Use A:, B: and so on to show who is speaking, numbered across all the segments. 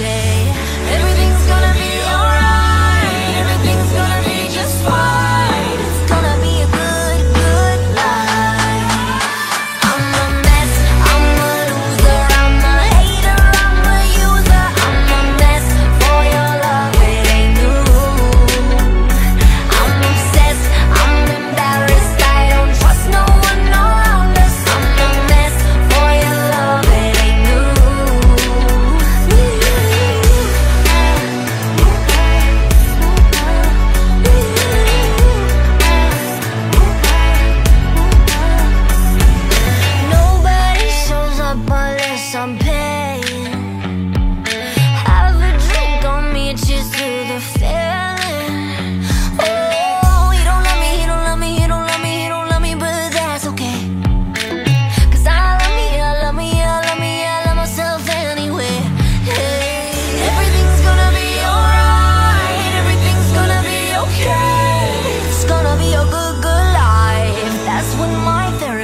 A: therapist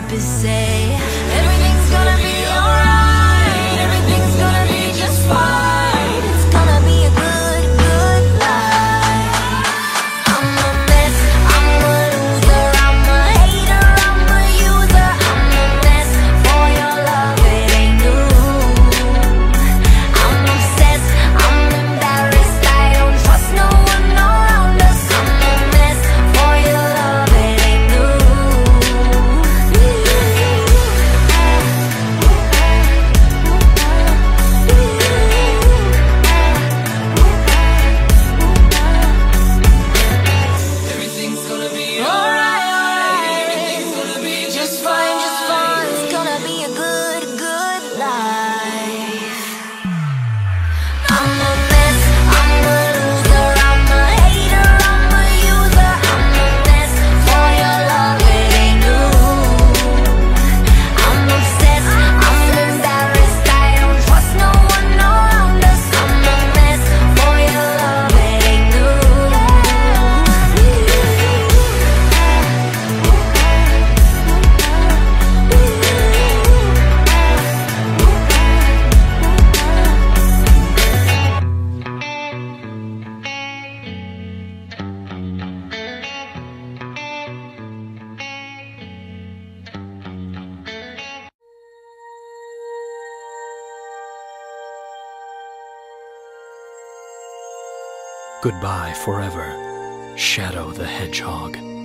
A: therapist say.
B: Goodbye forever, Shadow the Hedgehog.